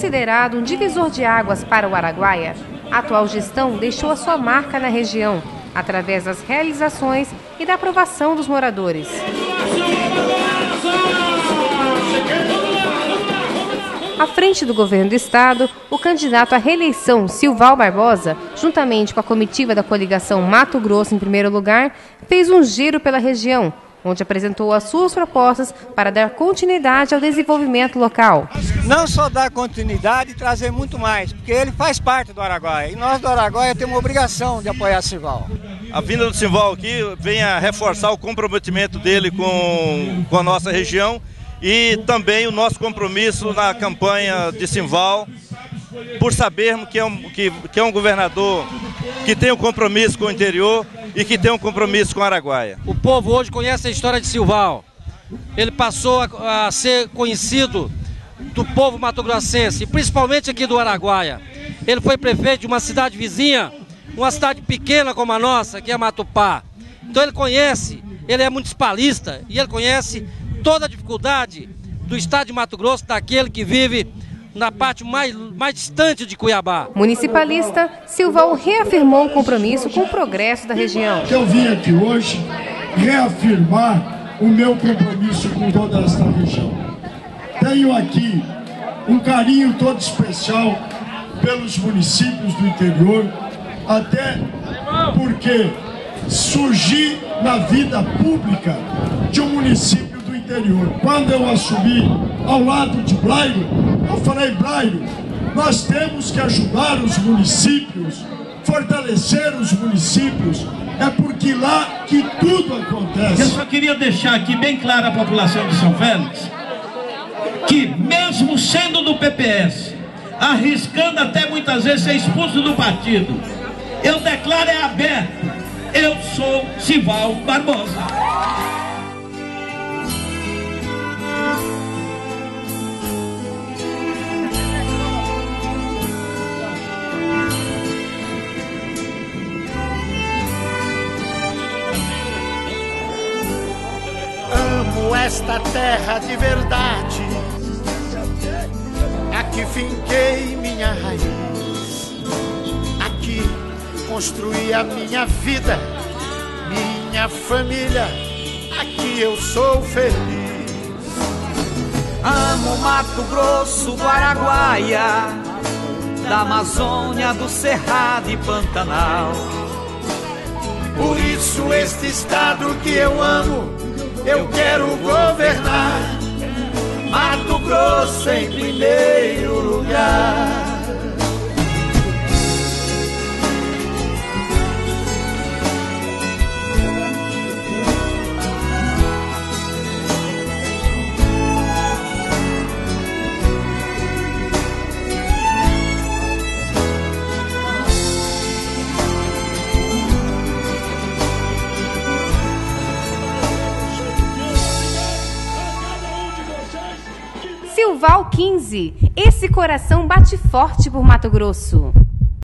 considerado um divisor de águas para o Araguaia, a atual gestão deixou a sua marca na região, através das realizações e da aprovação dos moradores. À frente do governo do estado, o candidato à reeleição, Silval Barbosa, juntamente com a comitiva da coligação Mato Grosso em primeiro lugar, fez um giro pela região, onde apresentou as suas propostas para dar continuidade ao desenvolvimento local. Não só dar continuidade e trazer muito mais, porque ele faz parte do Araguaia. E nós do Araguaia temos a obrigação de apoiar Silval. A vinda do Simval aqui vem a reforçar o comprometimento dele com, com a nossa região e também o nosso compromisso na campanha de Simval, por sabermos que é um, que, que é um governador que tem um compromisso com o interior e que tem um compromisso com Araguaia. O povo hoje conhece a história de Silval. Ele passou a, a ser conhecido do povo mato-grossense, principalmente aqui do Araguaia. Ele foi prefeito de uma cidade vizinha, uma cidade pequena como a nossa, que é Matupá. Então ele conhece, ele é municipalista e ele conhece toda a dificuldade do estado de Mato Grosso, daquele que vive na parte mais, mais distante de Cuiabá. Municipalista, Silvão reafirmou o compromisso com o progresso da região. Eu vim aqui hoje reafirmar o meu compromisso com toda esta região. Tenho aqui um carinho todo especial pelos municípios do interior, até porque surgi na vida pública de um município interior. Quando eu assumi ao lado de Blairo, eu falei, Blairo, nós temos que ajudar os municípios, fortalecer os municípios, é porque lá que tudo acontece. Eu só queria deixar aqui bem claro à população de São Félix, que mesmo sendo do PPS, arriscando até muitas vezes ser expulso do partido, eu declaro é aberto, eu sou Sival Barbosa. Esta terra de verdade. Aqui finquei minha raiz. Aqui construí a minha vida, minha família. Aqui eu sou feliz. Amo Mato Grosso do Araguaia, da Amazônia, do Cerrado e Pantanal. Por isso este estado que eu amo eu quero governar Mato Grosso em primeiro lugar. Silval 15. Esse coração bate forte por Mato Grosso.